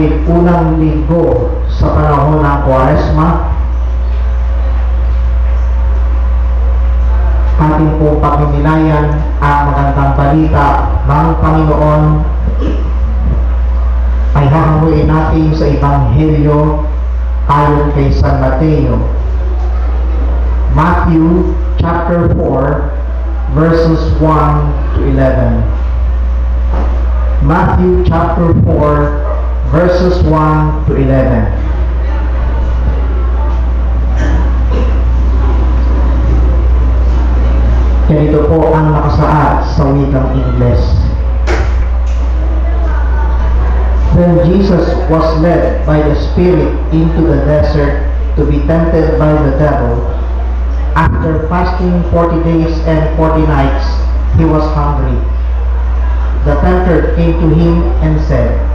dahil unang linggo sa panahon ng Kwaresma, ating po pagmimilayan ang magandang balita ng Panginoon ay hahanguin natin sa Ebanghelyo ayon kay San Mateo. Matthew chapter 4 verses 1 to 11. Matthew chapter 4 verses 1 to 11. Ganito po ang nakasaad sa wikang Ingles. Then Jesus was led by the Spirit into the desert to be tempted by the devil. After fasting 40 days and 40 nights, he was hungry. The tempter came to him and said,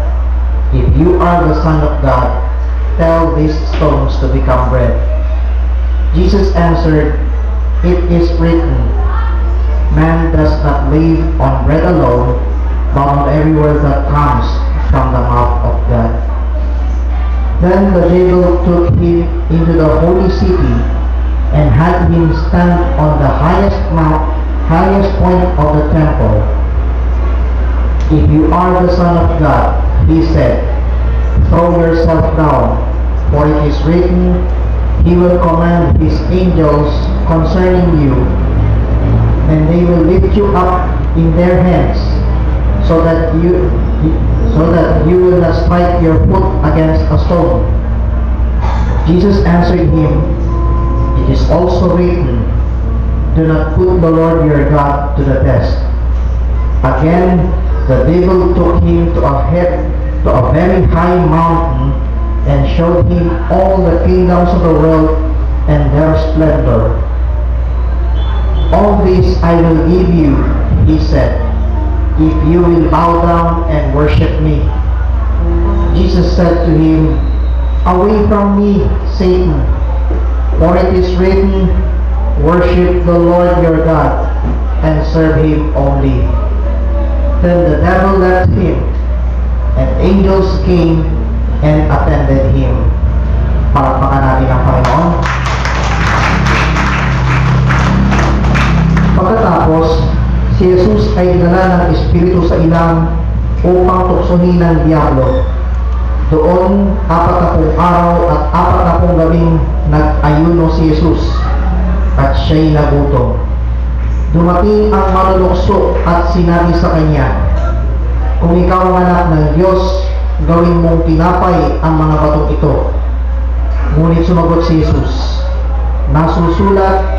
If you are the Son of God, tell these stones to become bread. Jesus answered, It is written, Man does not live on bread alone, but on every word that comes from the mouth of God. Then the devil took him into the holy city and had him stand on the highest mount, highest point of the temple. If you are the Son of God, he said, throw yourself down, for it is written, He will command His angels concerning you, and they will lift you up in their hands, so that you so that you will not strike your foot against a stone. Jesus answered him, It is also written, Do not put the Lord your God to the test. Again, the devil took him to a head to a very high mountain and showed him all the kingdoms of the world and their splendor. All this I will give you, he said, if you will bow down and worship me. Jesus said to him, Away from me, Satan, for it is written, Worship the Lord your God and serve him only. Then the devil left him, and angels came and attended him. Palakpakan natin ang Panginoon. Pagkatapos, si Jesus ay dinala ng Espiritu sa ilang upang tuksohin ng Diablo. Doon, apat na pong araw at apat na pong gabing nag-ayuno si Jesus at siya'y nagutom. Dumating ang malulukso at sinabi sa kanya, Kung ikaw ang anak ng Diyos, gawin mong tinapay ang mga batong ito. Ngunit sumagot si Jesus, Nasusulat,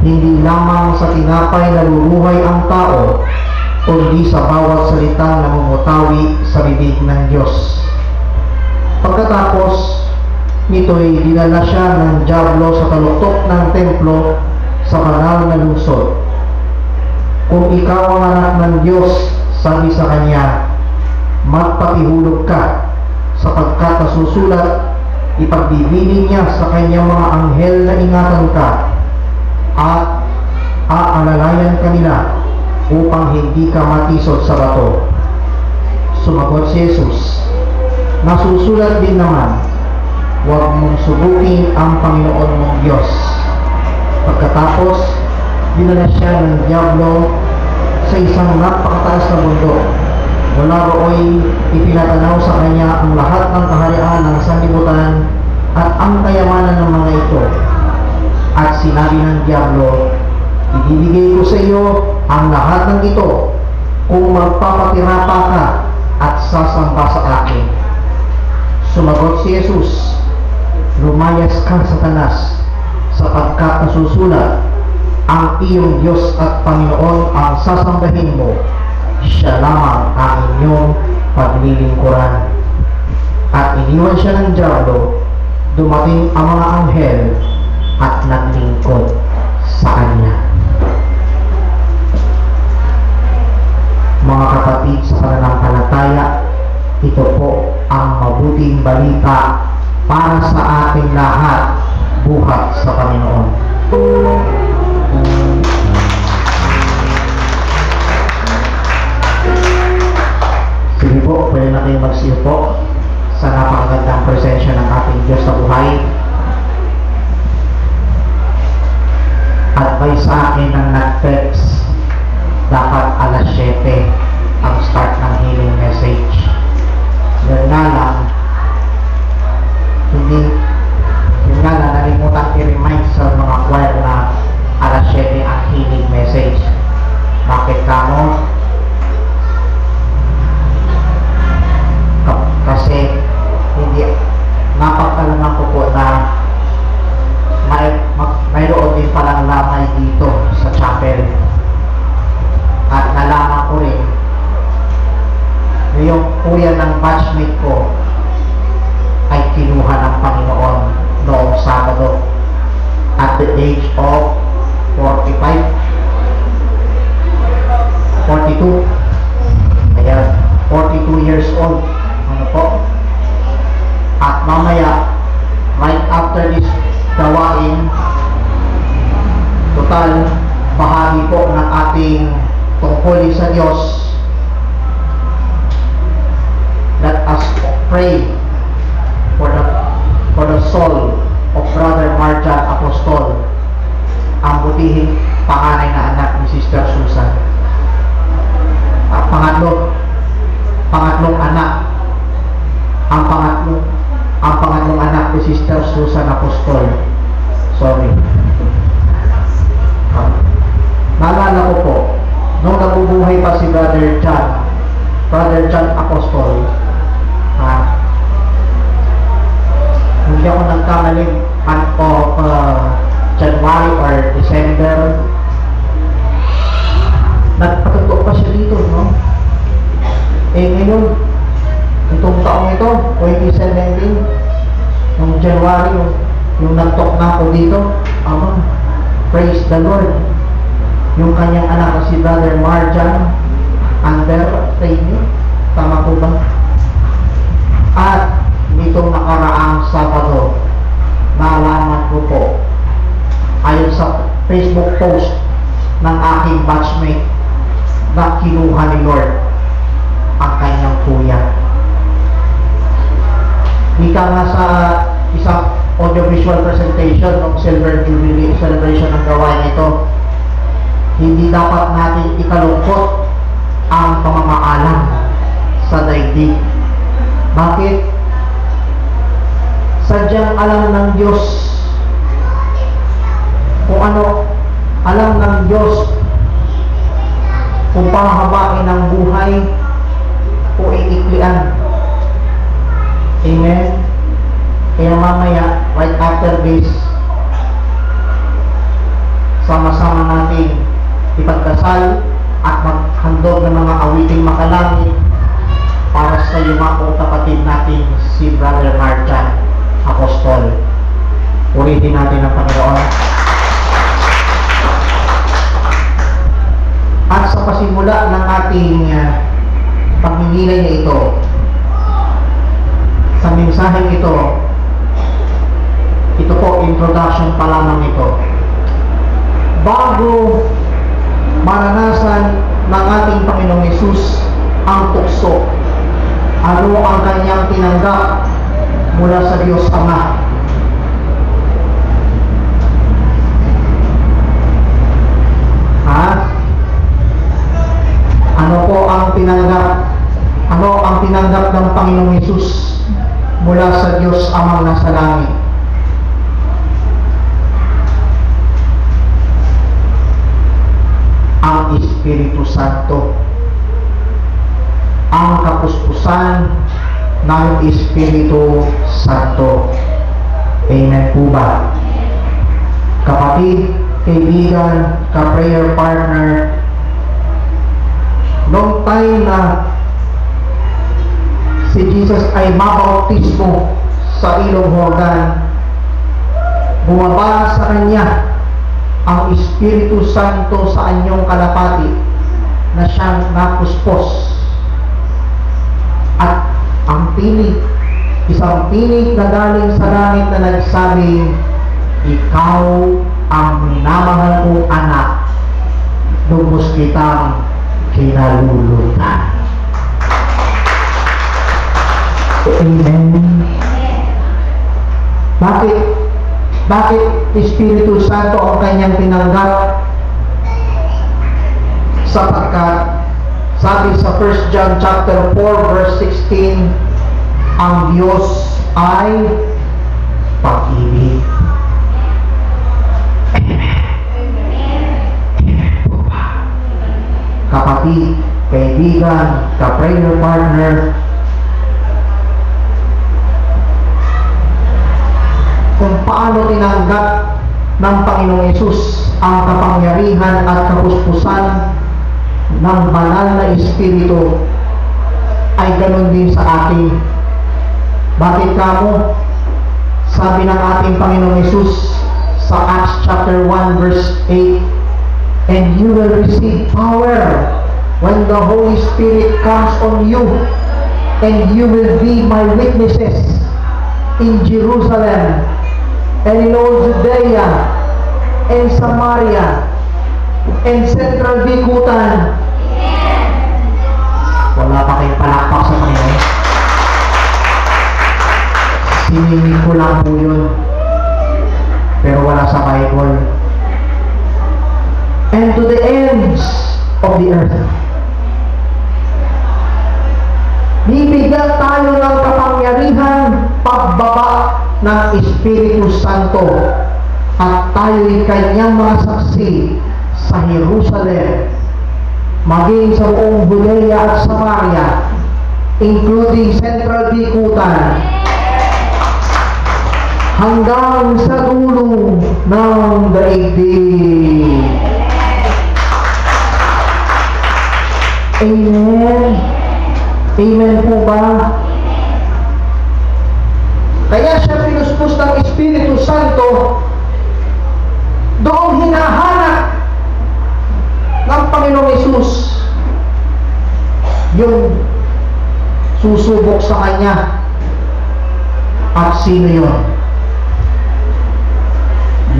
hindi lamang sa tinapay naluluhay ang tao, kundi sa bawat salitang namumutawi sa bibig ng Diyos. Pagkatapos, nito'y dinala siya ng Diablo sa taluktok ng templo sa kanal na lungsod. Kung ikaw ang anak ng Diyos, sabi sa kanya, magpatihulog ka, sapagkat nasusulat, ipagbibiling niya sa kanyang mga anghel na ingatan ka, at aalalayan ka nila upang hindi ka matisod sa bato. Sumagot si Jesus, nasusulat din naman, huwag mong subukin ang Panginoon mong Diyos. Pagkatapos, dinala siya ng Diablo sa isang napakataas na bundok. Mula rooy, ipinatanaw sa kanya ang lahat ng kaharian ng sanlibutan at ang kayamanan ng mga ito. At sinabi ng Diablo, ibibigay ko sa iyo ang lahat ng ito kung magpapatira pa ka at sasamba sa akin. Sumagot si Jesus, Lumayas ka, Satanas, sapagkat nasusulat, ang iyong Diyos at Panginoon ang sasambahin mo, siya lamang ang inyong paglilingkuran. At iniwan siya ng Diablo, dumating ang mga anghel at naglingkod sa kanya. Mga kapatid sa pananampalataya, ito po ang mabuting balita para sa ating lahat buhat sa Panginoon. tayo magsiupo sa napakagandang presensya ng ating Diyos sa buhay. At may sa akin ang nag-text, dapat alas 7 ang start ng healing message. Yan na lang, hindi, yun na lang, nalimutan i-remind sa mga choir na alas 7 ang healing message. Bakit kamo? Kasi hindi napagkalaman ko po na may, ma- mayroon din palang lamay dito sa chapel. At nalaman ko rin yung kuya ng batchmate ko ay kinuha ng Panginoon noong Sabado at the age of 45 42 Ayan, 42 years old. Ano po? At mamaya, right after this gawain, total, bahagi po ng ating tungkulin sa Diyos. Let us pray for the for the soul nagtok na ako dito, ama, praise the Lord. Yung kanyang anak na si Brother Marjan, under training, tama po ba? At nitong nakaraang Sabado, nalaman ko po, ayon sa Facebook post ng aking batchmate, na kinuha ni Lord ang kanyang kuya. Ika nga sa isang audiovisual presentation ng Silver Jubilee celebration ng gawain ito, hindi dapat natin ikalungkot ang pamamaalam sa daigdig. Bakit? Sadyang alam ng Diyos kung ano, alam ng Diyos kung pahabain ang buhay o iiklian. Amen? Kaya mamaya, right after this, sama-sama natin ipagdasal at maghandog ng mga awiting makalangit para sa yumako kapatid natin si Brother Marjan Apostol. Purihin natin ang Panginoon. At sa pasimula ng ating uh, pagninilay na ito, sa mensaheng ito, ito po, introduction pa lamang ito. Bago maranasan ng ating Panginoong Yesus ang tukso, ano ang kanyang tinanggap mula sa Diyos Ama. Ha? Ano po ang tinanggap? Ano ang tinanggap ng Panginoong Yesus mula sa Diyos Amang nasa langit? Ang Espiritu Santo. Ang kapuspusan ng Espiritu Santo. Amen po ba? Kapatid, kaibigan, ka-prayer partner, noong time na si Jesus ay mabautismo sa ilong Jordan, bumaba sa kanya ang Espiritu Santo sa anyong kalapati na siyang napuspos. At ang tinig, isang tinig na galing sa langit na nagsabi, Ikaw ang minamahal kong anak, lubos kitang kinalulutan. Amen. Bakit? Bakit Espiritu Santo ang kanyang tinanggap? Sapagkat sabi sa 1 John chapter 4 verse 16, ang Diyos ay pag-ibig. Kapatid, kaibigan, ka-prayer partner, kung paano tinanggap ng Panginoong Yesus ang kapangyarihan at kapuspusan ng banal na Espiritu ay ganun din sa atin. Bakit kamo? Sabi ng ating Panginoong Yesus sa Acts chapter 1 verse 8, And you will receive power when the Holy Spirit comes on you, and you will be my witnesses in Jerusalem, and in all Judea, and Samaria, and Central Bikutan. Wala pa kayong palakpak sa Panginoon. Siningin ko lang po yun. Pero wala sa Bible. And to the ends of the earth. Bibigyan tayo ng kapangyarihan pagbaba ng Espiritu Santo at tayo'y kanyang mga saksi sa Jerusalem, maging sa buong Judea at Samaria, including Central Bikutan, hanggang sa dulo ng daigdig. Amen. Amen po ba? Kaya siya ng Espiritu Santo doon hinahanap ng Panginoong Yesus yung susubok sa Kanya. At sino yun?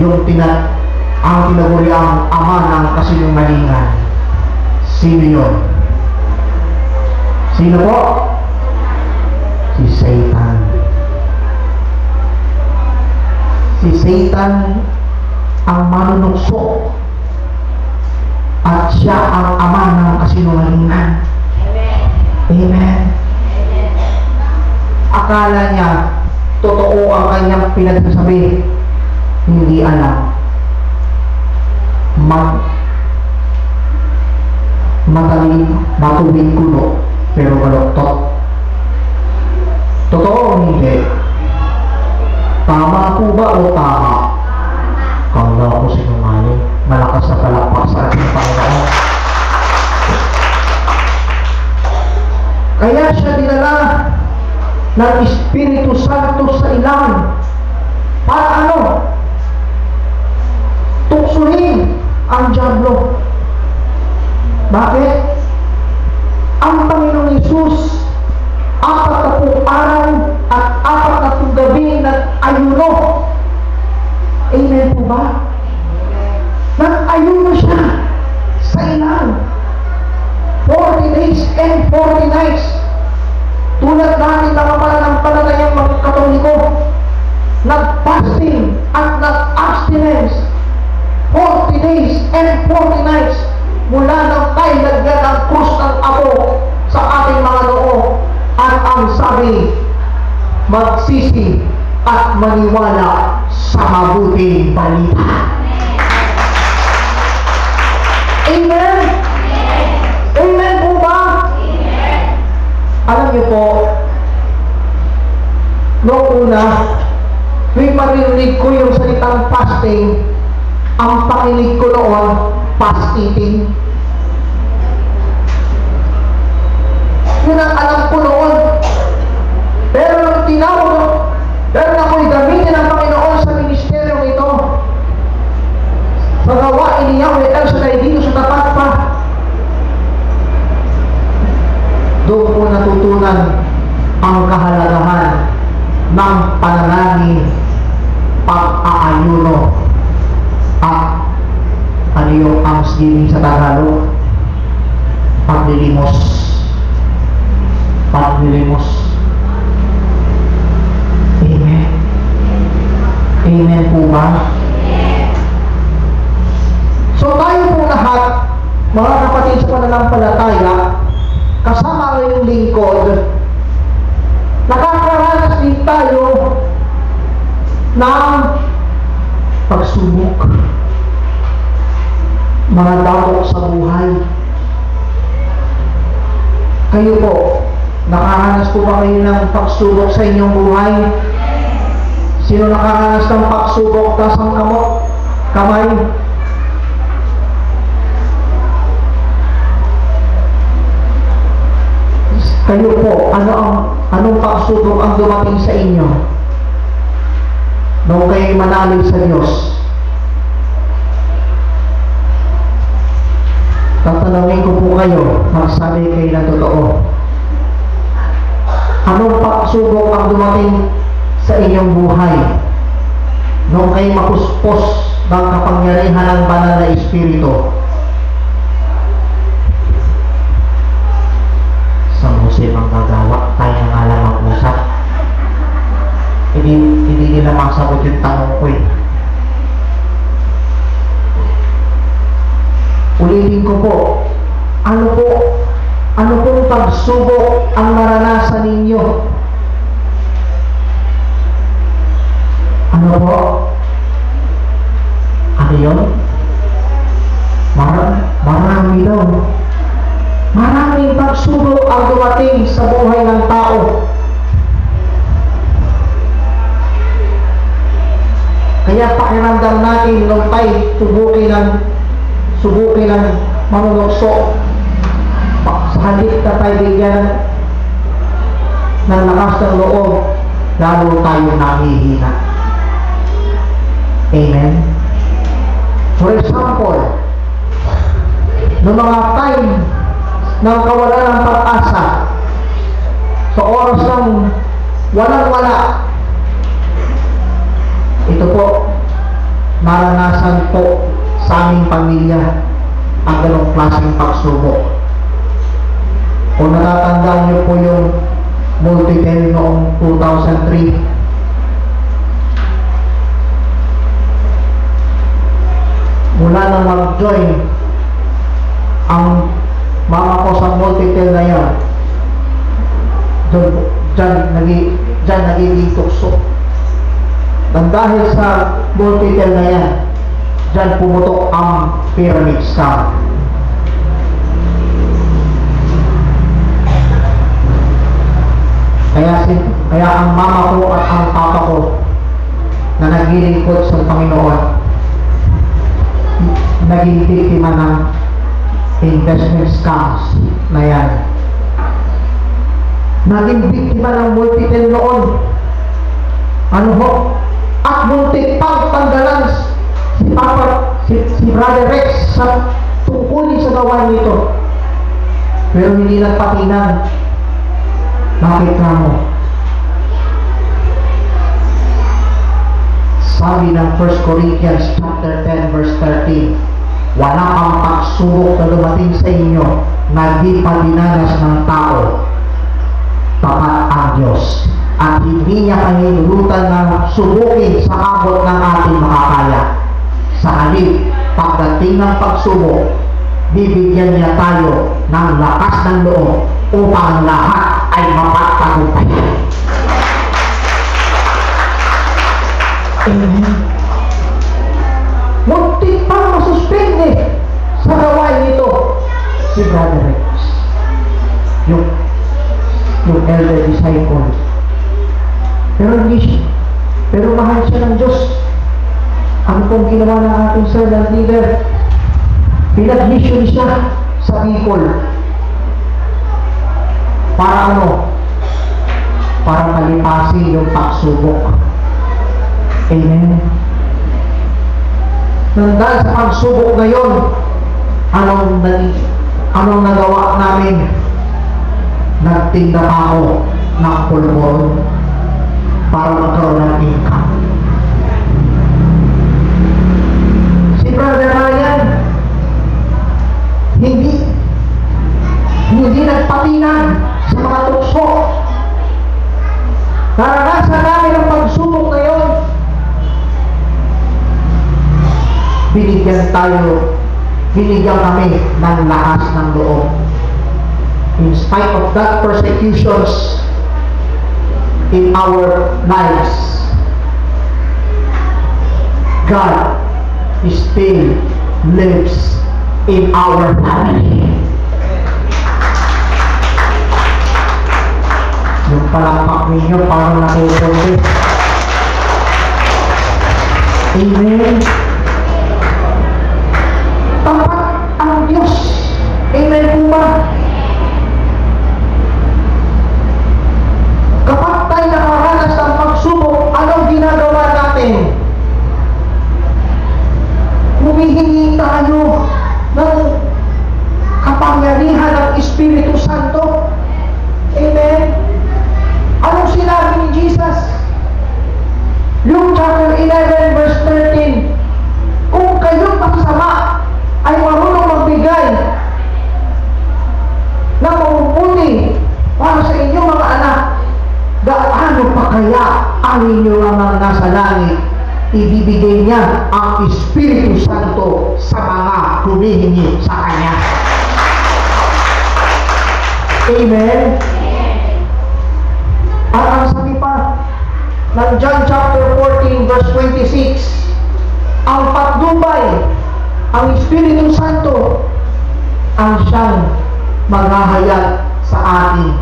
Yung tina ang tinaguri ang ama ng kasinungalingan. Sino yun? Sino po? Si Satan. Si Satan ang manunukso at siya ang ama ng kasinungalingan. Amen. Akala niya totoo ang kanyang pinagsasabi. Hindi alam. Mag matalim, matubig kulo, pero baloktot. Totoo hindi? Tama po ba o tama? Kala ko sinungaling. Malakas na palakpak sa ating Panginoon. Kaya siya dinala ng Espiritu Santo sa ilang. Para ano? Tuksuhin ang Diablo. Bakit? Ang Panginoong Yesus, apat na araw at apat na gabi nag-ayuno. Amen po ba? Nag-ayuno siya sa ilang. 40 days and 40 nights. Tulad natin na pananampalatayang mga katoliko, nag-fasting at nag-abstinence 40 days and 40 nights mula nang tayo lagyan ng krus ng abo sa ating mga noo at ang sabi, magsisi at maniwala sa mabuting balita. Amen? Amen po ba? Alam niyo po, noong una, tuwing maririnig ko yung salitang fasting, ang pakinig ko noon, fast eating. Yun ang alam ko noon. Pero nung tinawag, pero ako'y gamitin ng Panginoon sa ministeryong ito. Sa gawain sa inyong buhay? Sino nakaranas ng pagsubok tas ang amok? Kamay? Kayo po, ano ang anong pagsubok ang dumating sa inyo? Nung kayo manalig sa Diyos. Tatanungin ko po kayo, magsabi kayo ng totoo. Anong pagsubok ang dumating sa inyong buhay? Nung kayo mapuspos ng kapangyarihan ng banal na Espiritu. Sa Jose manggagawa, tayo nga lang mag-usap. Hindi, hindi nila masagot yung tanong ko eh. Ulitin ko po, ano po, ano pong pagsubok ang naranasan ninyo? Ano po? Ano yun? Marami, marami daw. Maraming pagsubok ang dumating sa buhay ng tao. Kaya pakiramdam natin nung tayo subukin ng subukin ng manunokso Halip na tayo bigyan ng lakas ng loob lalo tayo nahihina. Amen? For example, noong mga time ng kawalan ng pag-asa, sa oras ng walang-wala, ito po, naranasan po sa aming pamilya ang ganong klaseng pagsubok. Kung natatandaan niyo po yung multiple noong 2003, mula nang mag-join ang mama ko sa multiple na yan, dyan, dyan, nagi, dyan nagiging tukso. Nang dahil sa multiple na yan, dyan pumutok ang pyramid scam. Kaya, si, kaya ang mama ko at ang papa ko na naglilingkod sa Panginoon, naging biktima ng investment scams na yan. Naging biktima ng multiple noon. Ano ho? At muntik pang tanggalan si Papa, si, si Brother Rex sa tungkulin sa gawain nito. Pero hindi nagpatinan. Bakit ka mo? Sabi ng 1 Corinthians chapter 10 verse 13, wala kang pagsubok na dumating sa inyo na di pa dinanas ng tao. Tapat ang Diyos. At hindi niya panginulutan ng subukin sa abot ng ating makakaya. Sa halip, pagdating ng pagsubok, bibigyan niya tayo ng lakas ng loob upang lahat ay mapagtagumpay. Amen. Muntik pang masuspende sa gawain nito si Brother Rex. Yung, yung elder disciple. Pero hindi. Pero mahal siya ng Diyos. Ano pong ginawa ng ating servant leader? Pinag-mission siya sa Bicol. Para ano? Para palipasin yung pagsubok. Amen. Nang dahil sa pagsubok na yun, anong, anong nagawa namin? Nagtinda pa ako ng pulmon para magkaroon ng income. Si Brother Ryan, hindi hindi nagpatinan sa mga tukso. Naranasan namin ang pagsubok na yun. binigyan tayo, binigyan kami ng lakas ng loob. In spite of that persecutions in our lives, God still lives in our family. Palakpak ninyo parang nakukulti. Amen. Tapat ang Diyos. Amen po ba? Kapag tayo nakaranas ng pagsubok, anong ginagawa natin? Humihingi tayo ng kapangyarihan ng Espiritu Santo. Amen. Sinabi ni Jesus? Luke chapter 11 verse 13. Kung kayong masama ay marunong magbigay ng mabubuti para sa inyong mga anak, gaano pa kaya ang inyong mga nasa langit ibibigay niya ang Espiritu Santo sa mga humihingi sa Kanya. Amen. At ang sabi pa ng John chapter 14 verse 26, ang patnubay, ang Espiritu Santo, ang siyang maghahayag sa atin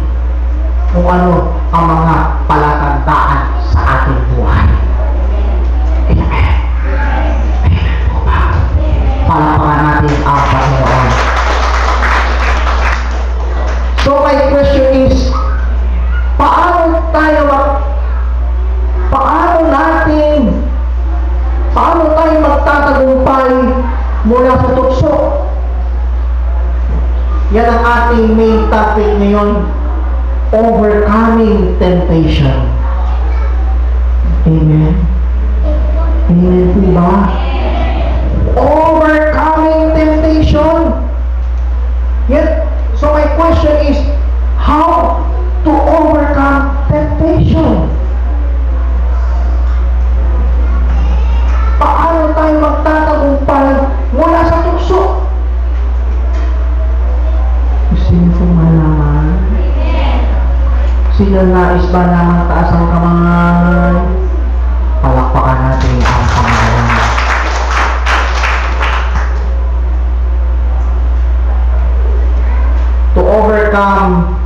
kung ano ang mga palatandaan sa ating buhay. Amen. Amen po natin ang Panginoon. So my question is, paano tayo mag paano natin paano tayo magtatagumpay mula sa tukso? Yan ang ating main topic ngayon, overcoming temptation. Amen. Amen po ba? Overcoming temptation. Yet, so my question is, Sino nais ba na magtaas ang kamay? Palakpakan natin ang Panginoon. To overcome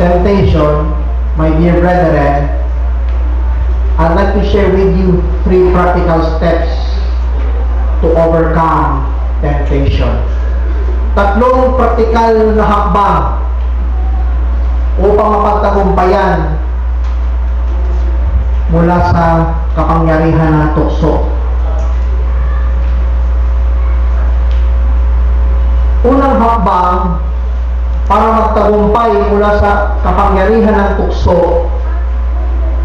temptation, my dear brethren, I'd like to share with you three practical steps to overcome temptation. Tatlong praktikal na hakbang upang mapagtagumpayan mula sa kapangyarihan ng tukso. Unang hakbang para magtagumpay mula sa kapangyarihan ng tukso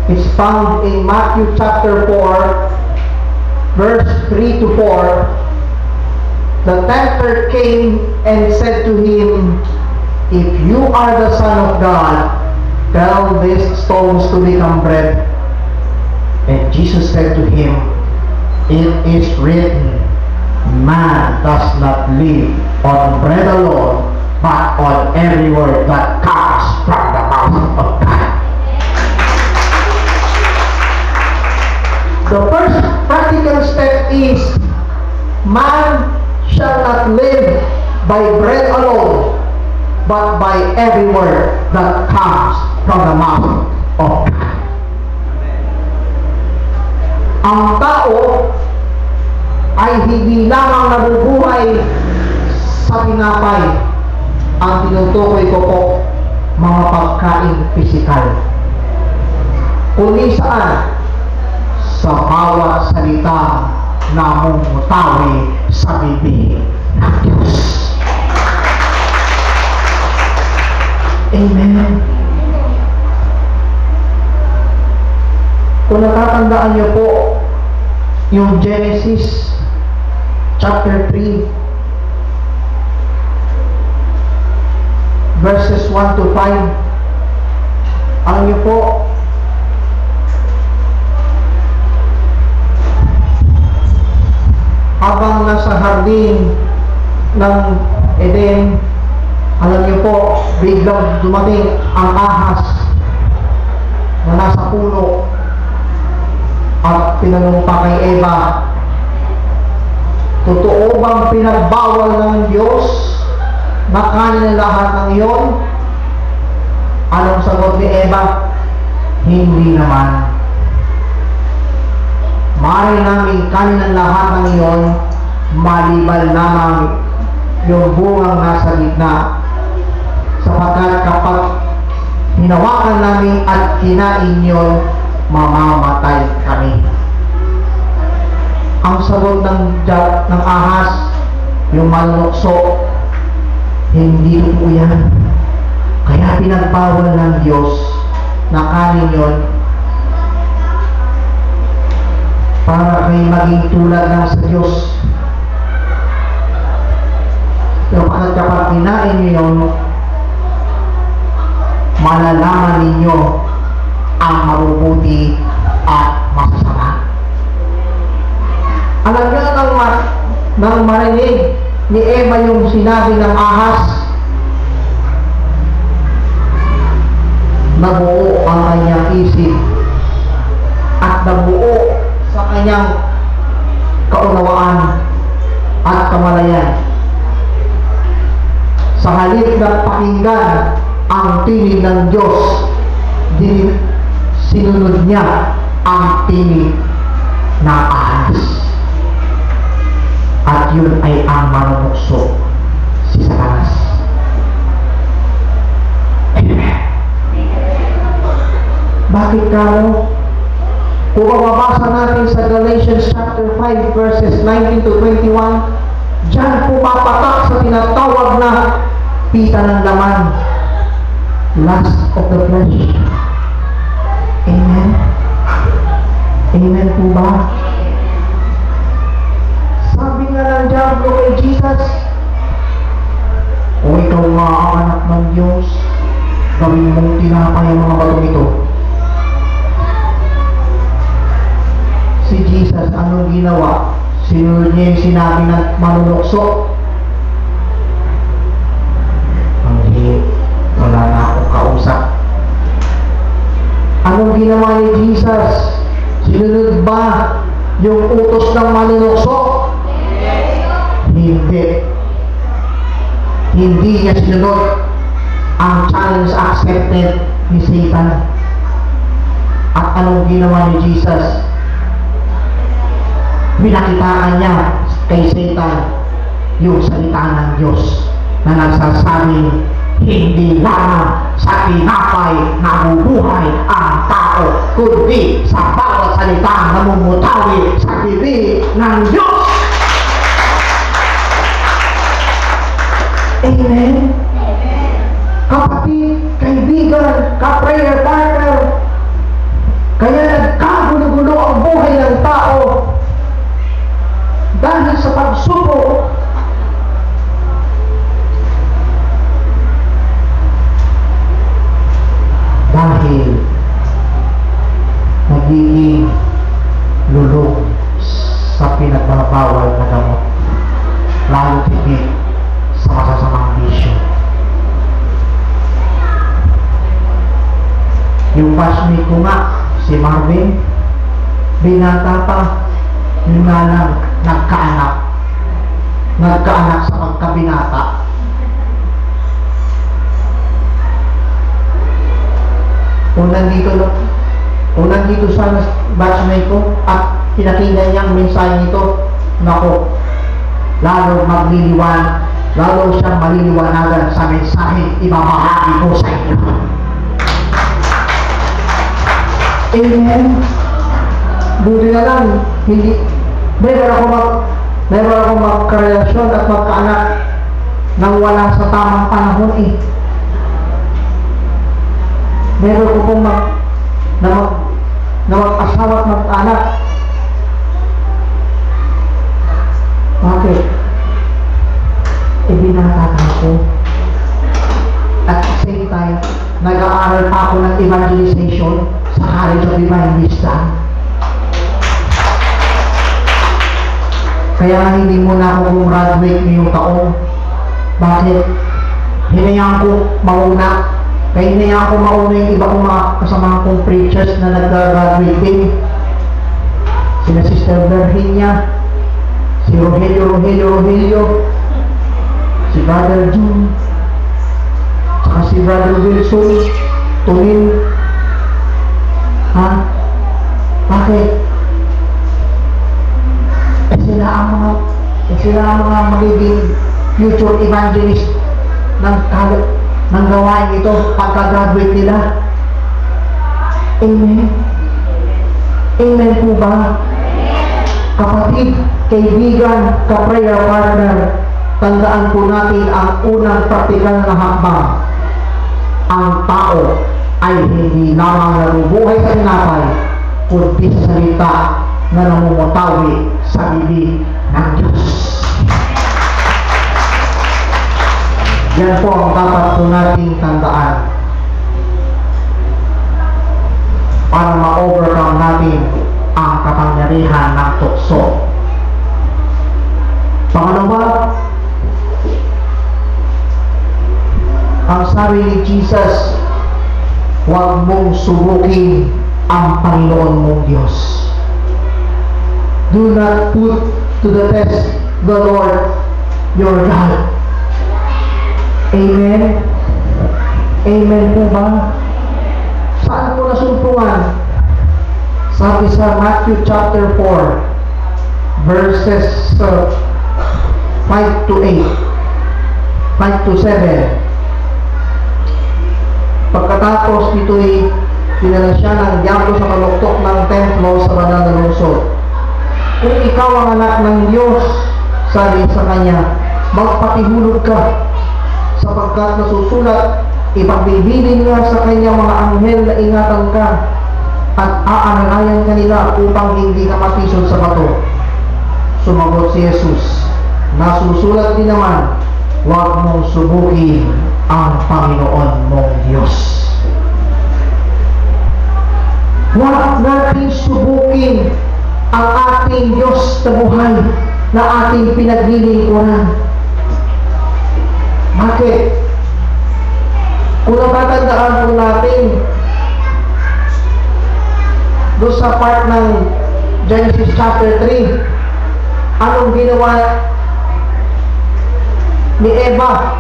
is found in Matthew chapter 4 verse 3 to 4 The tempter came and said to him, If you are the Son of God, tell these stones to become bread. And Jesus said to him, It is written, Man does not live on bread alone, but on every word that comes from the mouth of God. The first practical step is, Man shall not live by bread alone, but by every word that comes from the mouth of God. Ang tao ay hindi lamang nabubuhay sa tinapay. Ang tinutukoy ko po, mga pagkain pisikal. Kundi saan? Sa bawat salita na mumutawi sa bibig ng Diyos. Amen. Kung natatandaan niyo po, yung Genesis chapter 3 verses 1 to 5 ang niyo po habang nasa hardin ng Eden, alam niyo po, biglang dumating ang ahas na nasa puno at tinanong pa kay Eva, Totoo bang pinagbawal ng Diyos na kanin lahat ng iyon? Anong sagot ni Eva? Hindi naman. Mari namin kanin lahat ng iyon, malibal lamang yung bungang nasa gitna. Sapagkat kapag hinawakan namin at kinain yun, mamamatay kami. Ang sagot ng, ng ahas, yung malukso, hindi po yan. Kaya pinagbawal ng Diyos na kanin yun para kayo maging tulad ng sa Diyos. Kapag kapag kinain niyo yun, malalaman ninyo ang mabubuti at masasama. Alam niyo nang, ma nang marinig ni Eva yung sinabi ng ahas, nabuo ang kanyang isip at nabuo sa kanyang kaunawaan at kamalayan. Sa halip na pakinggan ang tinig ng Diyos, din, sinunod niya ang tinig ng ahas. At yun ay ang manunukso si Satanas. Amen. Bakit kamo? Kung mababasa natin sa Galatians chapter 5 verses 19 to 21, Diyan pumapatak sa tinatawag na pita ng laman. Lust of the flesh. Amen. Amen po ba? Sabi nga ng Diablo kay Jesus, O ikaw nga ang anak ng Diyos, gawin mong tinapay ang mga batong ito. Si Jesus, anong ginawa? Sinunod niya yung sinabi ng manunokso. Ginawa ni Jesus? Sinunod ba yung utos ng manunokso? Hindi. Hindi niya sinunod ang challenge accepted ni Satan. At anong ginawa ni Jesus? Pinakitaan niya kay Satan yung salita ng Diyos na nagsasabing hindi lamang sa tinapay nabubuhay ang tao, kundi sa bawat salita na namumutawi sa bibig ng Diyos. Amen. Kapatid, kaibigan, ka-prayer partner, kaya nagkagulo-gulo ang buhay ng tao dahil sa pagsubok dahil nagiging lulong sa pinagbabawal na gamot lalo tigit sa masasamang bisyo. Yung batchmate ko nga, si Marvin, binata pa, yun nga lang, nagkaanak. Nagkaanak sa pagkabinata. Kung nandito, kung nandito sa batchmate ko at pinakinggan niya ang mensahe nito, nako, lalo magliliwan, lalo siyang maliliwanagan sa mensahe ibabahagi ko sa inyo. Amen. Buti na lang, hindi, meron ako mag, meron ako magkarelasyon at magkaanak nang wala sa tamang panahon eh. Meron ko pong mag, na mag, na mag-asawa at mag-anak. Bakit? Ibinatatan ko. At the same time, nag-aaral pa ako ng evangelization sa College of Divine Wisdom. Kaya hindi mo na ako gumraduate ngayong taon. Bakit? Hinayaan ko mauna. Kaya hinayaan ko mauna yung iba kong mga kasamahan kong preachers na nag-graduate din. Sina Sister Virginia, si Rogelio, Rogelio, Rogelio, si Brother June, saka si Brother Wilson, Tulin. Ha? Bakit? Eh sila ang mga eh sila ang mga magiging future evangelist ng kal ng gawain ito pagka-graduate nila. Amen. Amen po ba? Kapatid, kaibigan, ka-prayer partner, tandaan po natin ang unang praktikal na hakbang. Ang tao ay hindi lamang nabubuhay sa tinapay, kundi sa salita na namumutawi sa bibig ng Diyos. Yan po ang dapat po nating tandaan para ma-overcome natin ang kapangyarihan ng tukso. Pangalawa, ang sabi ni Jesus, huwag mong subukin ang Panginoon mong Diyos. Do not put to the test the Lord your God. Amen? Amen po ba? Saan mo nasumpungan? Sabi sa Matthew chapter 4, verses uh, 5 to 8, 5 to 7. Pagkatapos nito'y dinala siya ng diablo sa kaluktok ng templo sa banal na lungsod. Kung ikaw ang anak ng Diyos, sabi sa kanya, magpatihulog ka, sapagkat nasusulat, ipagbibilin niya sa kanya mga anghel na ingatan ka, at aangayan kanila upang hindi ka matisod sa bato. Sumagot si Jesus, nasusulat din naman, huwag mong subukin ang Panginoon mong Diyos. Huwag natin subukin ang ating Diyos na buhay na ating pinaglilingkuran. Bakit? Kung natatandaan po natin, doon sa part ng Genesis chapter 3, anong ginawa ni Eva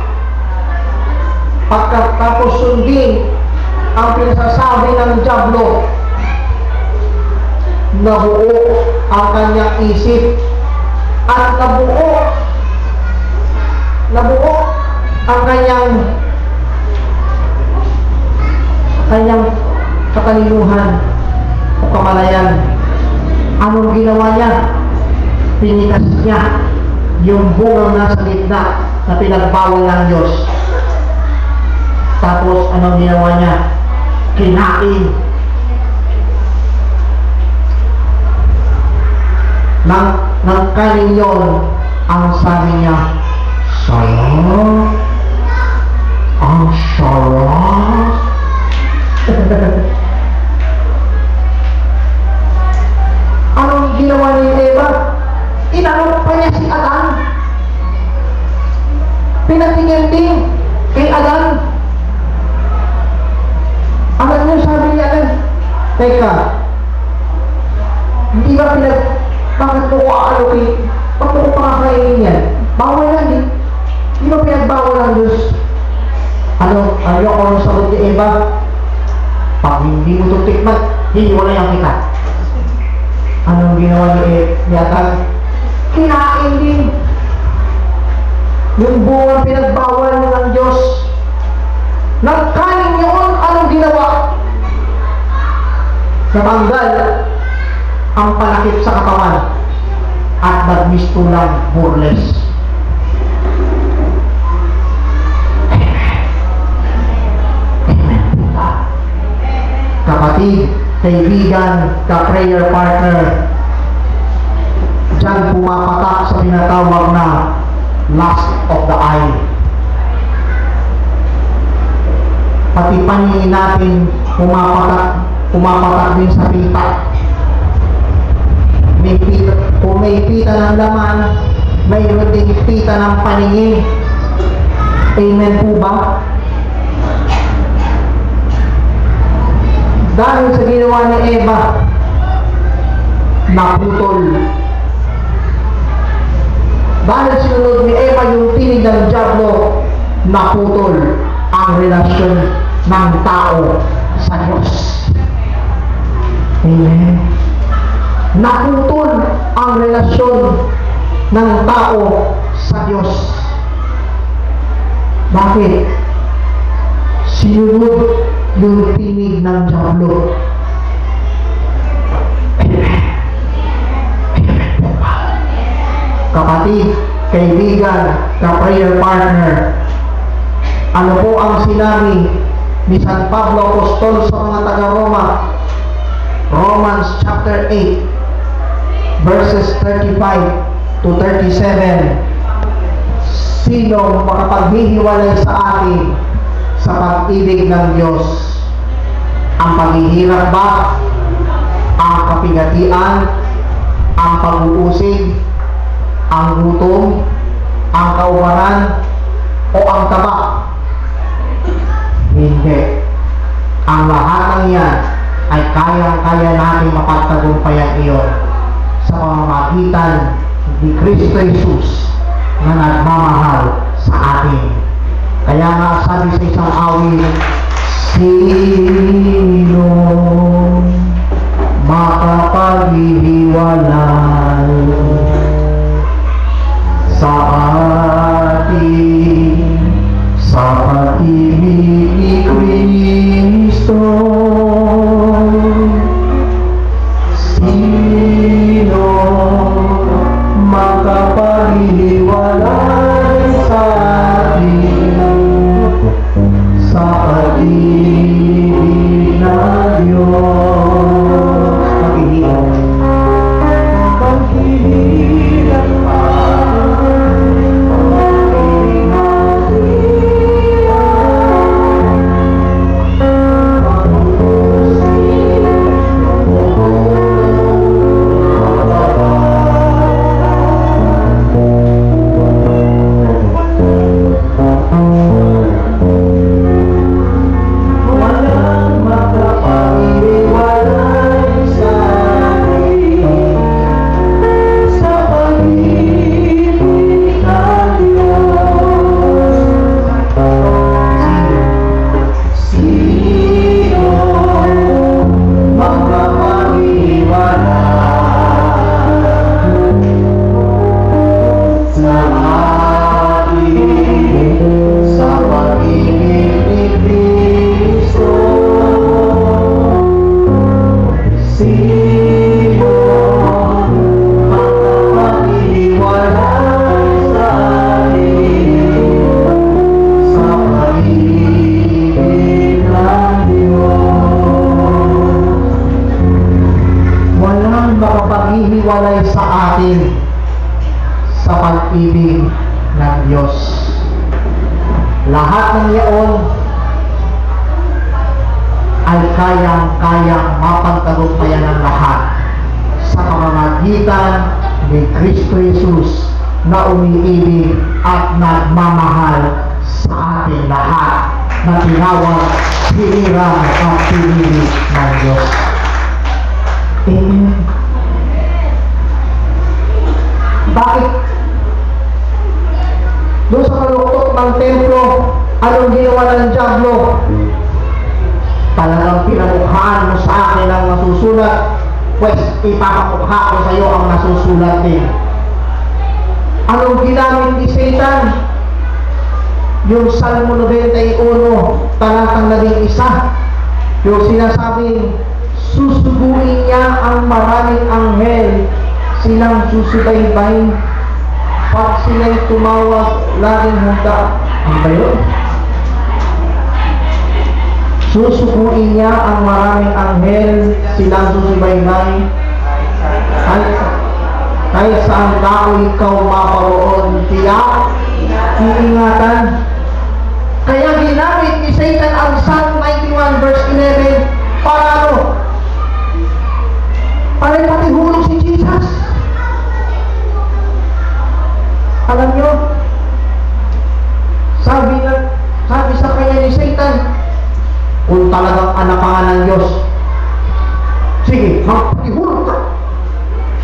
pagkatapos sundin ang pinasasabi ng Diablo nabuo ang kanyang isip at nabuo nabuo ang kanyang kanyang katalinuhan o kamalayan. Anong ginawa niya? Pinitas niya yung bungang nasa gitna na pinagbawal ng Diyos. Tapos anong ginawa niya? Kinain. Ng, ng kanin yun, ang sabi niya, sarap, ang nagmistulang burles. Kapatid, kaibigan, ka-prayer partner, dyan pumapatak sa pinatawag na lust of the eye. Pati paningin natin pumapatak, pumapatak din sa pita may pita, kung may pita ng laman, mayroon din pita ng paningin. Amen po ba? Dahil sa ginawa ni Eva, naputol. Dahil sinunod ni Eva yung tinig ng Diablo, naputol ang relasyon ng tao sa Diyos. Amen. Naputol ang relasyon ng tao sa Diyos. Bakit? Sinunod yung tinig ng Diablo. Kapatid, kaibigan, ka-prayer partner, ano po ang sinabi ni San Pablo Apostol sa mga taga-Roma? Romans chapter 8, verses 35 to 37. Sino makapaghihiwalay sa atin sa pag-ibig ng Diyos? Ang paghihirap ba? Ang kapigatian? Ang pag-uusig? Ang gutom? Ang kaubaran? O ang taba? Hindi. Ang lahat ng yan ay kayang-kaya natin mapagtagumpayan iyon sa pamamagitan ni Kristo Jesus na nagmamahal sa atin. Kaya nga sabi sa isang awit, Sino makapaghihiwalay sa atin sa pag-ibig ni Kristo? Makapaghihiwalay Kristo Jesus na umiibig at nagmamahal sa ating lahat na tinawag pinirang at pinili ng Diyos. Amen. Bakit? Doon sa kaluktok ng templo, anong ginawa ng Diablo? Talagang pinamukhaan mo sa akin ang nasusulat, pues ipapamukha ko sa iyo ang nasusulat din. Anong ginamit ni Satan? Yung Salmo 91, talatang labing isa, yung sinasabing, susubuin niya ang maraming anghel, silang susubaybay, pag sila'y tumawag, laging handa. Ano ba yun? Susukuin niya ang maraming anghel, silang susubaybay. Kahit saan tao ikaw maparoon, tiyak, iingatan. Kaya ginamit ni Satan ang Psalm 91 verse 11 para ano? Para ipatihulog si Jesus. Alam niyo, ka nga ng Diyos, sige, magpahihulog ka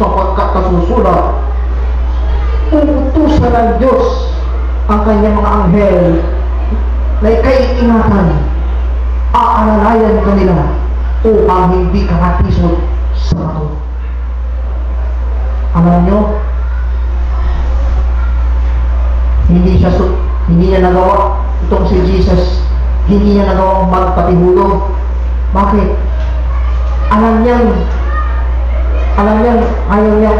sapagkat nasusulat, uutusan ng Diyos ang kanyang mga anghel na ikay ingatan, aalalayan kanila upang hindi ka matisod sa bato. Alam nyo, hindi siya hindi niya nagawa itong si Jesus. Hindi niya nagawang magpatihulog bakit? Alam niya alam niya ayaw niya.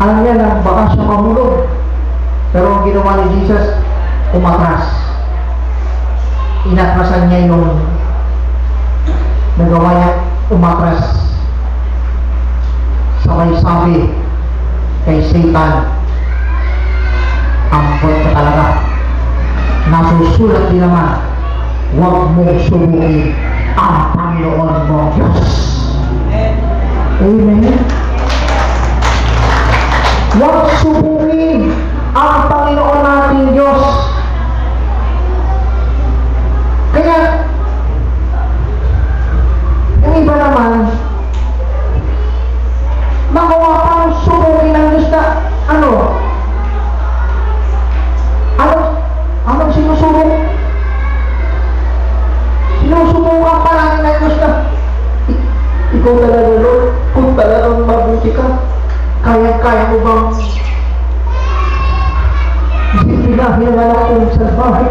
Alam niya na baka siya mahulog pero ang ginawa ni Jesus umatras. Inatrasan niya yung nagawa niya umatras. Sabay sabi kay Satan ang ka talaga. Nasusulat din naman, huwag mong subukin ang Panginoon mo Diyos. Amen. Huwag subukin ang Panginoon nating Diyos. Kaya, yung iba naman, magawa ikaw talaga, Lord, kung talagang mabuti ka, kaya-kaya mo bang isipinahin ang anak kong sa bahay?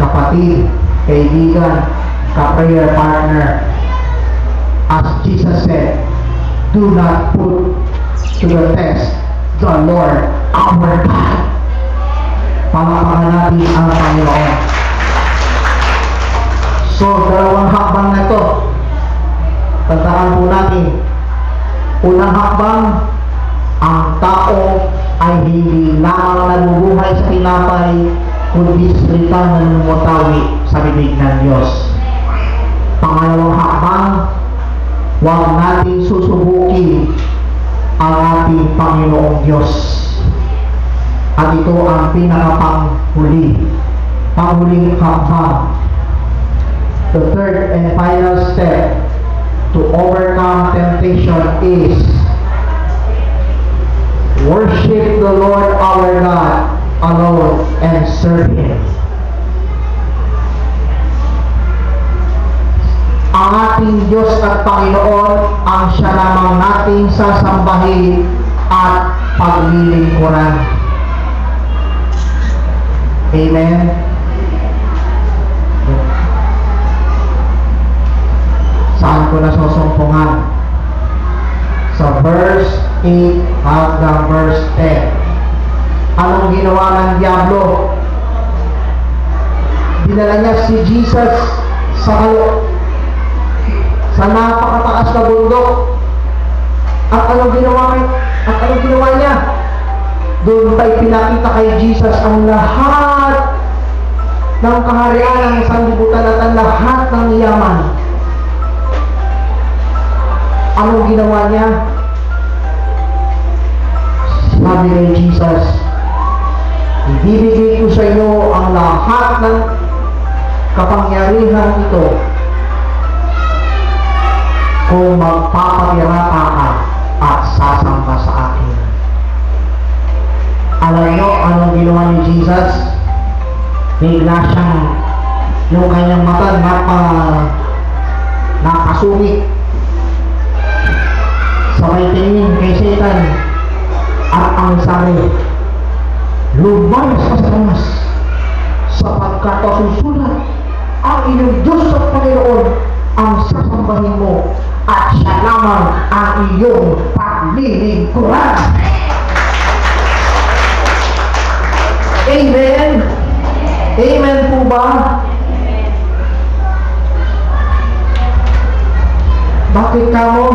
Kapatid, kaibigan, ka-prayer partner, as Jesus said, do not put to the test the Lord our God. Pamapahan natin ang Panginoon. So, dalawang hakbang na ito. Tandaan po natin. Unang hakbang, ang tao ay hindi lamang nabubuhay sa tinapay, kundi salita na lumutawi sa bibig ng Diyos. Pangalawang hakbang, huwag natin susubukin ang ating Panginoong Diyos. At ito ang pinakapanghuli, panghuling hakbang. The third and final step to overcome temptation is worship the Lord our God alone and serve Him. ang ating Diyos at Panginoon ang siya lamang nating sasambahin at paglilingkuran. Amen. Saan ko na susumpungan? Sa verse 8 hanggang verse 10. Anong ginawa ng Diablo? Dinala niya si Jesus sa sa napakataas na bundok. At anong ginawa at anong ginawa niya? Doon tayo pinakita kay Jesus ang lahat ng kaharian ng sanlibutan at ang lahat ng yaman. Anong ginawa niya? Sabi kay Jesus, ibibigay ko sa iyo ang lahat ng kapangyarihan ito kung magpapakirata ka at sasamba sa akin. Alam nyo, anong ginawa ni Jesus? Bigla siyang yung kanyang mata napa nakasungit Satan at ang sabi lumayas ka sa taas sapagkat susulat ang iyong Diyos at Panginoon ang sasambahin mo at siya lamang ang iyong paglilingkuran. Amen? Amen po ba? Bakit ka mo?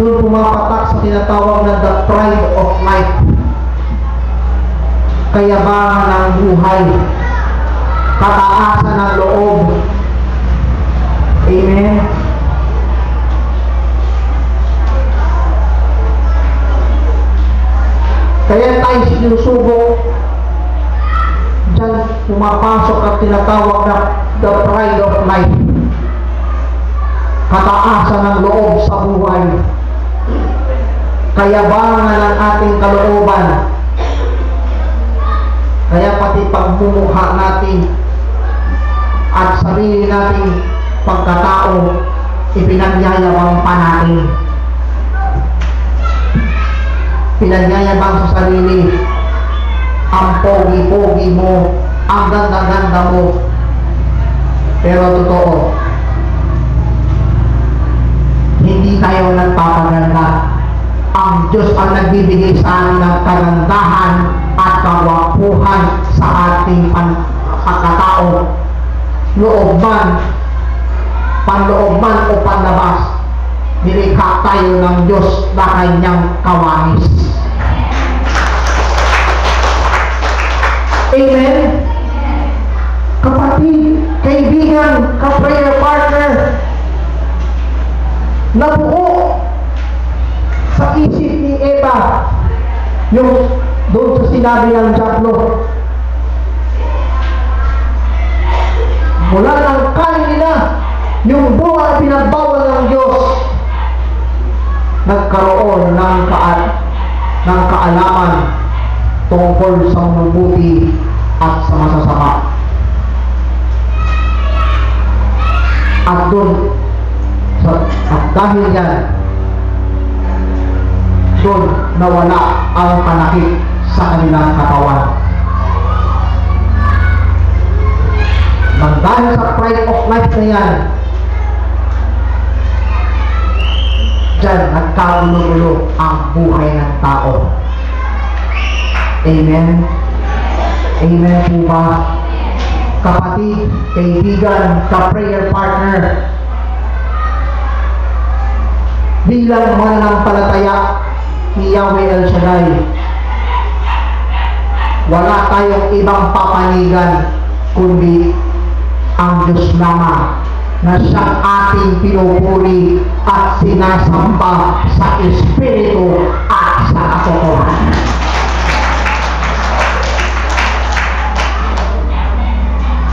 Doon pumapatak sa tinatawag na the pride of life. Kayabangan ng buhay. Kataasan ng loob. Amen. Kaya tayo sinusubok. Diyan pumapasok at tinatawag na the pride of life. Kataasan ng loob sa buhay. Kayabangan ng ating kalooban. Kaya pati pagmumukha natin at sarili nating pagkatao ipinagyayabang pa natin. Pinagyayabang sa sarili ang pogi-pogi mo, ang ganda-ganda mo. Pero totoo, hindi tayo nagpapaganda. Ang Diyos ang nagbibigay sa atin ng kagandahan at kawapuhan sa ating pagkatao. Loob man, panloob man o panlabas, nilikha tayo ng Diyos na kanyang kawanis. Amen? Kapatid, kaibigan, ka-prayer partner, nabuo sa isip ni Eva yung doon sa sinabi ng Diablo. Mula ng kanin nila, yung buwan pinagbawal ng Diyos, nagkaroon ng, kaan, ng kaalaman tungkol sa mabuti at sa masasama. At doon, sa, at dahil yan, doon nawala ang panakit sa kanilang katawan. Nang dahil sa pride of life na yan, dyan nagkagulo-gulo ang buhay ng tao. Amen? Amen po ba? Kapatid, kaibigan, ka-prayer partner, bilang mananampalataya ni Yahweh El Shaddai, wala tayong ibang papanigan kundi ang Diyos lamang na siyang ating pinupuri at sinasamba sa Espiritu at sa katotohanan.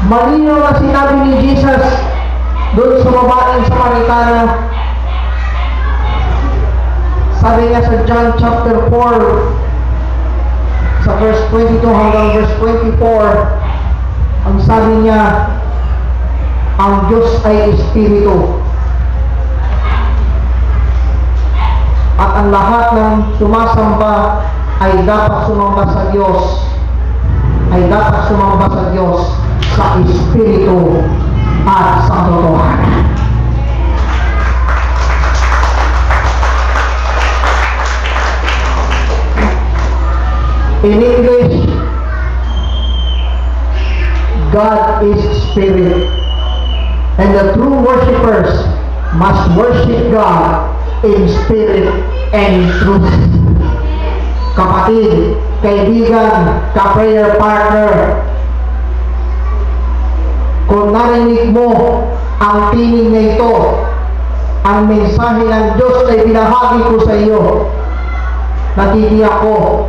Malinaw na sinabi ni Jesus doon sa babaeng Samaritana sabi nga sa John chapter 4 sa verse 22 hanggang verse 24 ang sabi niya ang Diyos ay Espiritu at ang lahat ng sumasamba ay dapat sumamba sa Diyos ay dapat sumamba sa Diyos sa Espiritu at sa totohanan. In English, God is spirit. And the true worshippers must worship God in spirit and truth. Kapatid, kaibigan, ka-prayer partner, kung narinig mo ang tinig na ito, ang mensahe ng Diyos ay binahagi ko sa iyo, natitiyak ko,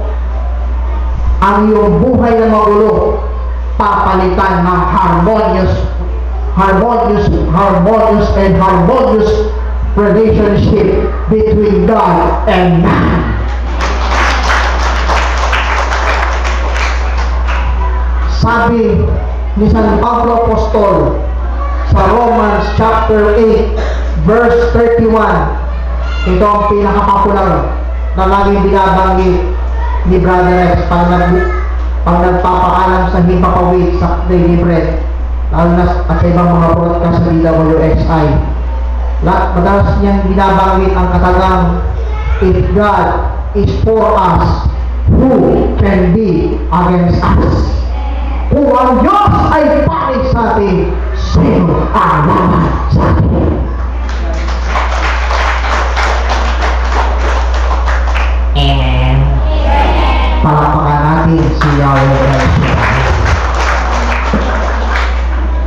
ang iyong buhay na magulo papalitan ng harmonious harmonious harmonious and harmonious relationship between God and man. Sabi ni San Pablo Apostol sa Romans chapter 8 verse 31 ito ang pinakapopular na laging binabanggit ni Brother Rex pag, nag, pag nagpapaalam sa himpapawid sa daily bread lalo na at sa ibang mga broadcast sa DWXI lahat madalas niyang binabanggit ang katagang if God is for us who can be against us? Kung ang Diyos ay panig sa atin sino ang sa atin Palakpakan natin si Yahweh El Shaddai.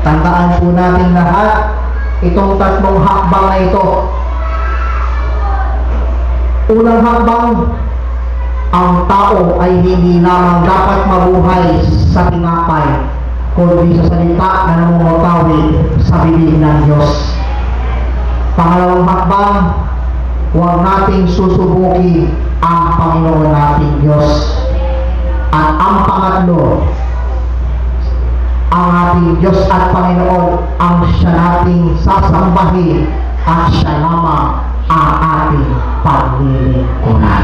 Tandaan po natin lahat itong tatlong hakbang na ito. Unang hakbang, ang tao ay hindi lamang dapat mabuhay sa tinapay, kundi sa salita na namumutawi sa bibig ng Diyos. Pangalawang hakbang, huwag nating susubuki ang Panginoon nating Diyos. At ang pangatlo, ang ating Diyos at Panginoon ang siya nating sasambahin at siya lamang ang ating paglilingkuran.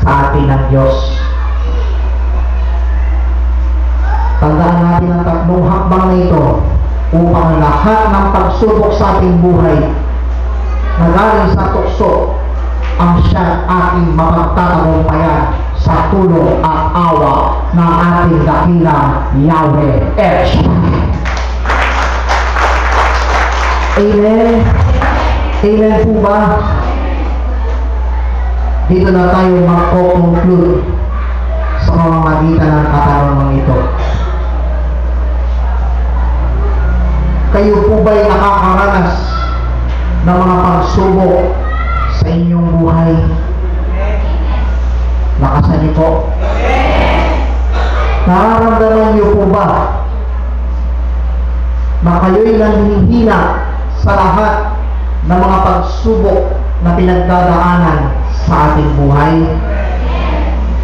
Sa atin ng Diyos. Tandaan natin ang tatlong hakbang na ito upang lahat ng pagsubok sa ating buhay na galing sa tukso ang siya ating mapagtatagumpayan sa tulong at awa ng ating dakilang Yahweh Shaddai. Amen. Amen po ba? Dito na tayo magko-conclude sa mga magitan ng katanungan ito. Kayo po ba'y nakakaranas ng mga pagsubok sa inyong buhay? Lakasan niyo po. Nararamdaman niyo po ba na kayo'y nanghihina sa lahat ng mga pagsubok na pinagdadaanan sa ating buhay?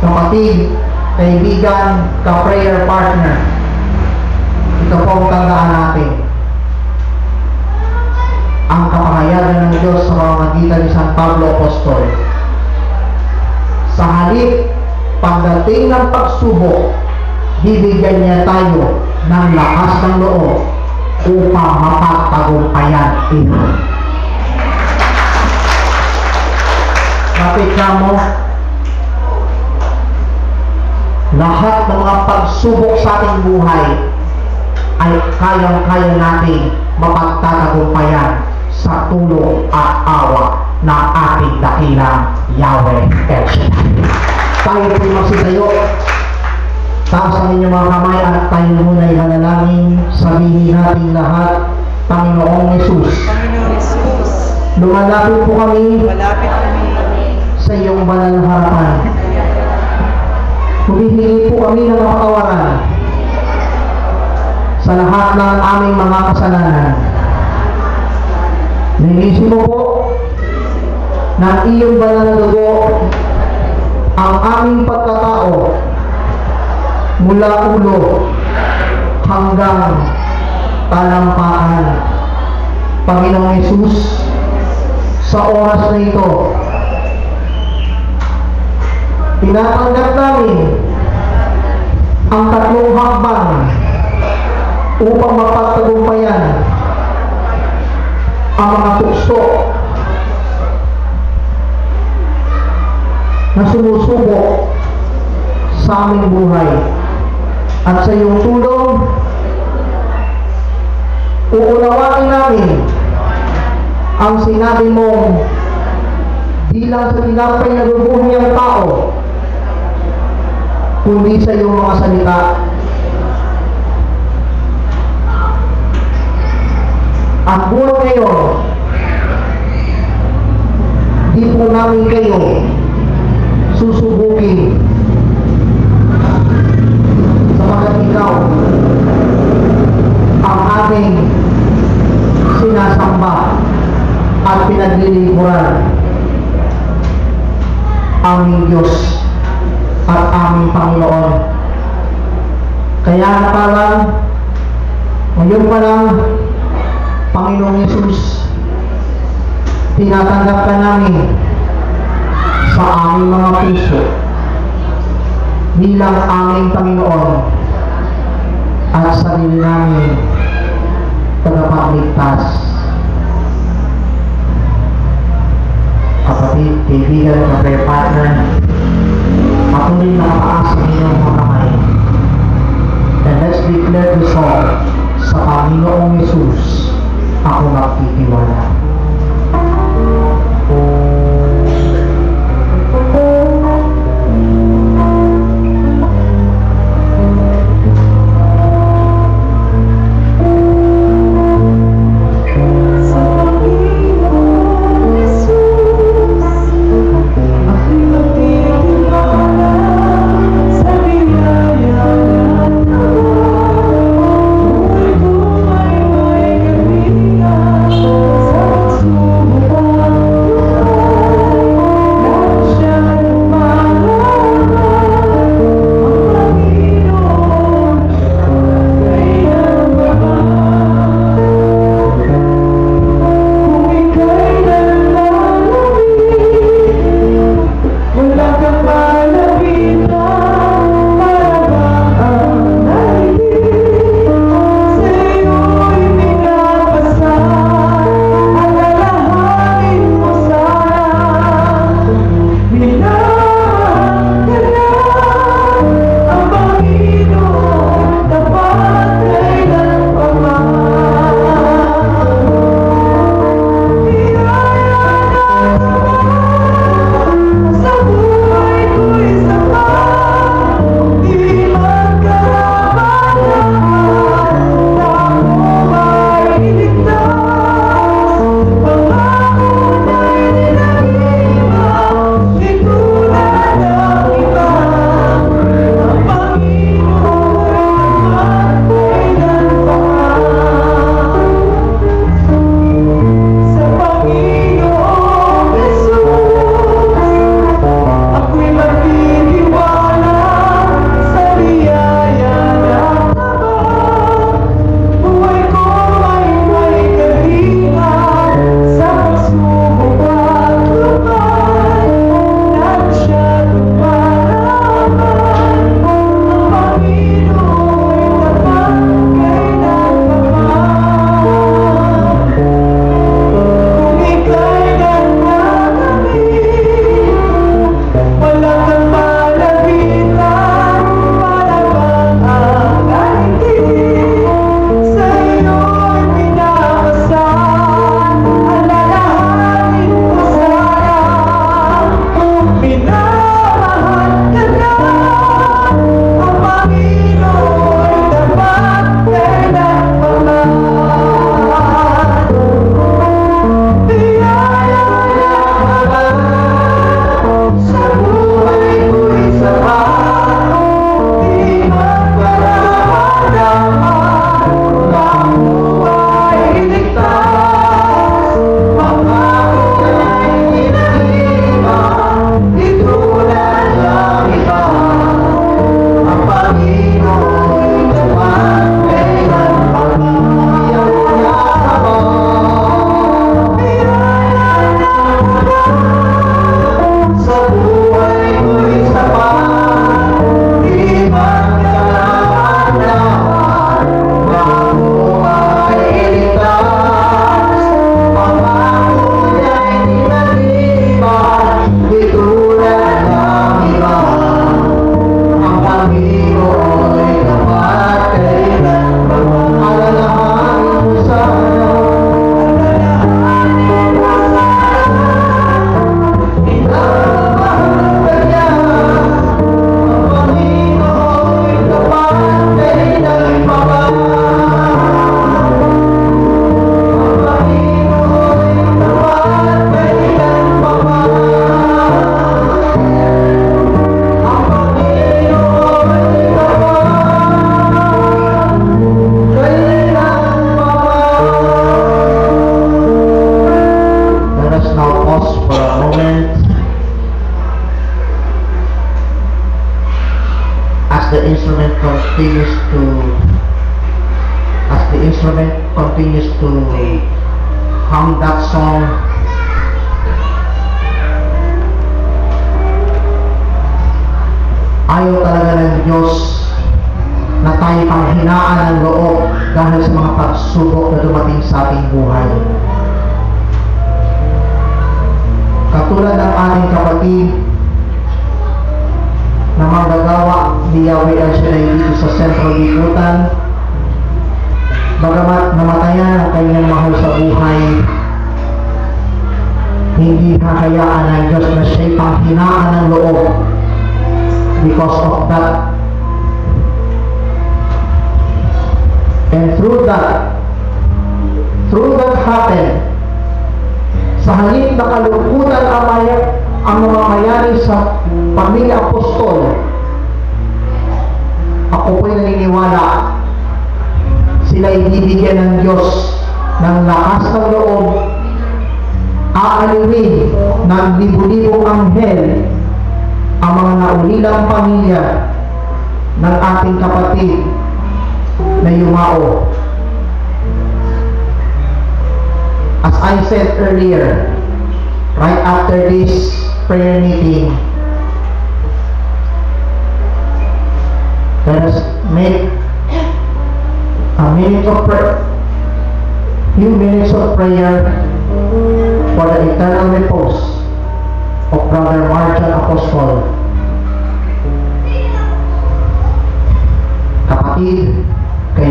Kapatid, kaibigan, ka-prayer partner, ito po ang tandaan natin. Ang kapangayagan ng Diyos sa mga magitan ni San Pablo Apostol. Sa halip, pagdating ng pagsubok, bibigyan niya tayo ng lakas ng loob upang mapagtagumpayan ito. Bakit ka mo? Lahat ng mga pagsubok sa ating buhay ay kayang-kaya nating mapagtatagumpayan sa tulong at awa ng ating dakilang Yahweh El Shaddai. Tayo po'y magsitayo. Taas ang inyong mga kamay at tayo muna'y manalangin. Sabihin natin lahat, Panginoong Yesus, Panginoon Jesus, lumalapit po kami malapit kami sa iyong banal na harapan. Humihingi po kami ng kapatawaran sa lahat ng aming mga kasalanan. Ninisin mo po ng iyong banal na dugo ang aming pagkatao mula ulo hanggang talampakan. Panginoong Yesus, sa oras na ito, tinatanggap namin ang tatlong hakbang upang mapagtagumpayan ang mga tukso na sumusubok sa aming buhay. At sa iyong tulong, uunawain namin ang sinabi mong bilang sa tinapay na lubuhin niyang tao, kundi sa iyong mga salita. Ang buwan ngayon, di po namin kayo susubukin. Sapagkat ikaw ang ating sinasamba at pinaglilingkuran. Aming Diyos at aming Panginoon. Kaya na pa lang, ngayon pa lang, Panginoong Yesus, tinatanggap ka namin sa aming mga puso bilang aming Panginoon at sarili namin tagapagligtas. Kapatid, kaibigan, kapatid, partner, patuloy na mataas ang inyong mga kamay. And let's declare the song sa Panginoong Yesus ako magtitiwala.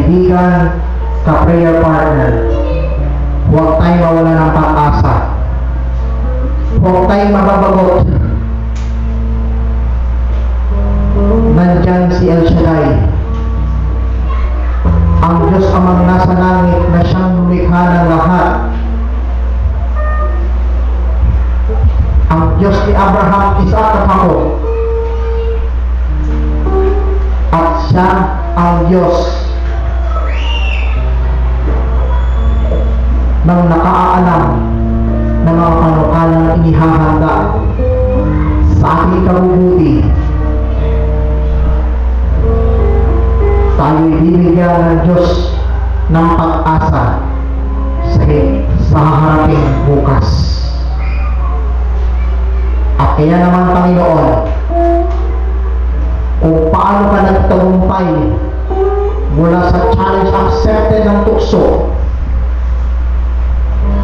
Kaibigan, ka-prayer partner, huwag tayong mawala ng pag-asa. Huwag tayong mababagot. Nandyan si El Shaddai. Ang Diyos amang nasa langit na siyang lumikha ng lahat. Ang Diyos ni Abraham, Isaac at ako. At siya ang Diyos ng nakaalam ng mga panukalang inihahanda sa ating kabubuti. Tayo'y bibigyan ng Diyos ng pag-asa sa, sa haharaping bukas. At kaya naman Panginoon, kung paano ka nagtagumpay mula sa challenge accepted ng tukso,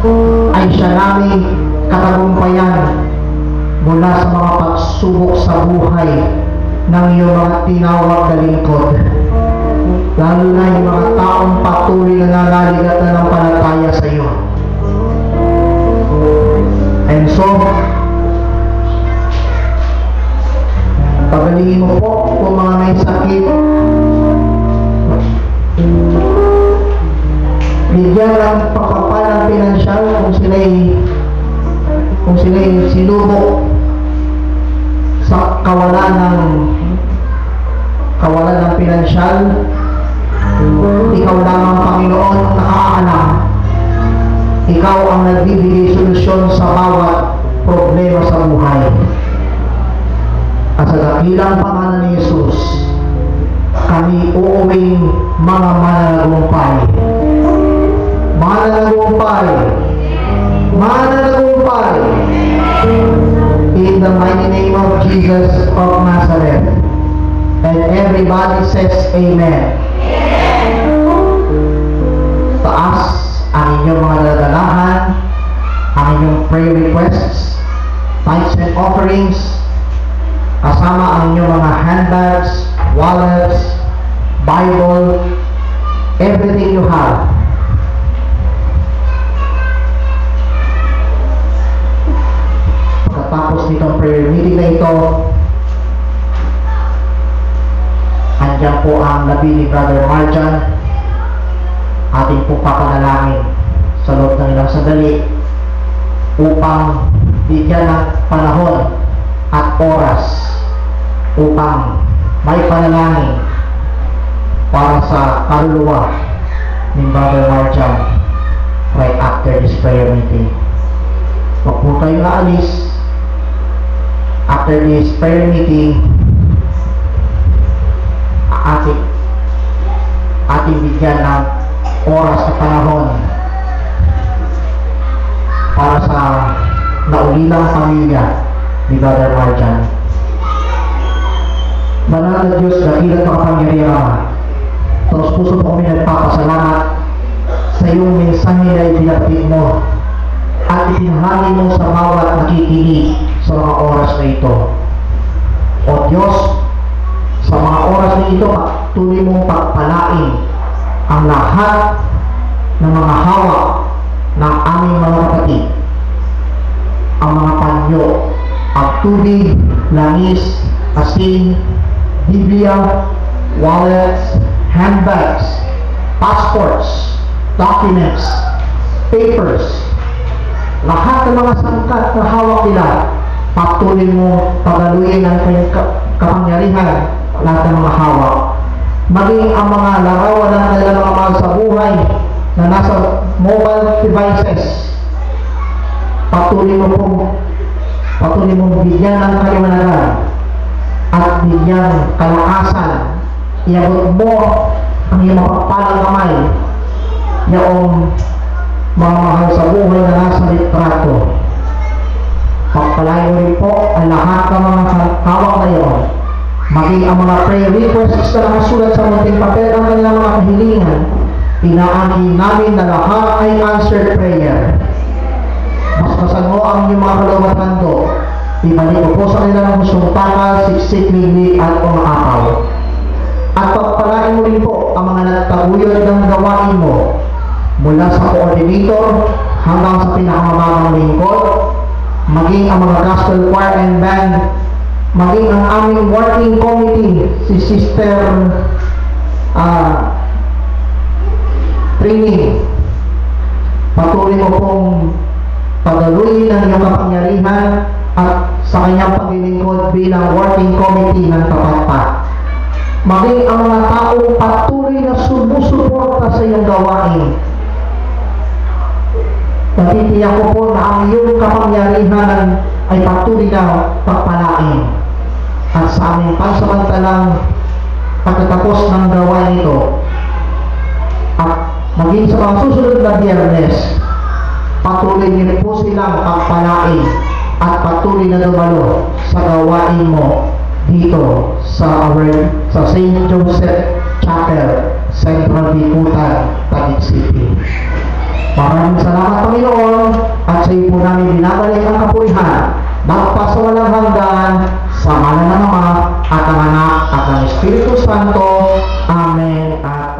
ay siya namin katagumpayan mula sa mga pagsubok sa buhay ng iyong mga tinawag na lingkod. Lalo na yung mga taong patuloy na nalaligat na ng palataya sa iyo. And so, pagalingin mo po kung mga may sakit, bigyan ng pagpapal pinansyal kung sila'y kung sila'y sinubok sa kawalan ng kawalan ng pinansyal ikaw lamang Panginoon ang nakakaalam. Ikaw ang nagbibigay solusyon sa bawat problema sa buhay. At sa dakilang pangalan ni Jesus kami uuwing mga mananagumpay says amen. Taas ang inyong mga dadalahan ang inyong prayer requests tithes and offerings kasama ang inyong mga handbags wallets Bible everything you have. Pagkatapos nitong prayer meeting na ito, andyan po ang labi ni Brother Marjan. Ating po papanalangin sa loob ng ilang sandali upang bigyan ng panahon at oras upang may panalangin para sa kaluluwa ni Brother Marjan right after this prayer meeting. Huwag po tayo naalis after this prayer meeting ating ating bigyan ng oras at panahon para sa naulilang pamilya ni Brother Marjan. Banal na Diyos, dakilang makapangyarihan Ama. Taos puso po kami nagpapasalamat sa iyong mensahe na ibinabit mo at itinahali mo sa bawat nakikinig sa mga oras na ito. O Diyos, sa mga oras na ito, tuloy mong pagpalain ang lahat ng mga hawak ng aming mga kapatid. Ang mga panyo, ang tubig, langis, asin, Biblia, wallets, handbags, passports, documents, papers, lahat ng mga sangkat na hawak nila, patuloy mo pagaluin ang kanyang ka- kapangyarihan, lahat ng mga hawak. Maging ang mga larawan ng kanilang mga mahal sa buhay na nasa mobile devices, patuloy mo pong patuloy mong bigyan ng kaliwanagan at bigyan kalakasan. Iabot mo ang iyong mapagpalang kamay yaong mga mahal sa buhay na nasa litrato. Pagpalayo rin po ang lahat ng mga hawak na iyon. Maging ang mga prayer requests na nakasulat sa munting papel ang kanilang mga kahilingan. Inaangkin namin na lahat ay answered prayer. Basbasan mo ang inyong mga kalawatan ko. Ibalik po sa kanila ng gustong takal, siksik, migli at umaapaw. At pagpalain mo rin po ang mga nagtaguyod ng gawain mo mula sa coordinator hanggang sa pinakamababang lingkod, maging ang mga gospel choir and band, maging ang aming working committee, si Sister ah Trini. Patuloy mo pong pagaluin ang iyong kapangyarihan at sa kanyang paglilingkod bilang working committee ng tapat pa. Maging ang mga taong patuloy na sumusuporta sa iyong gawain. Natitiyak ko po na ang iyong kapangyarihan ay patuloy na pagpalain. At sa aming pansamantalang pagkatapos ng gawain ito, at maging sa mga susunod na biyernes, patuloy niyo po silang pagpalain at patuloy na dumalo sa gawain mo dito sa our sa St. Joseph Chapel, Central Bicutan, Taguig City. Maraming salamat Panginoon at sa iyo po namin binabalik ang kapurihan magpasawalang hanggan sa ngalan ng Ama at ng Anak at ng Espiritu Santo. Amen. Amen.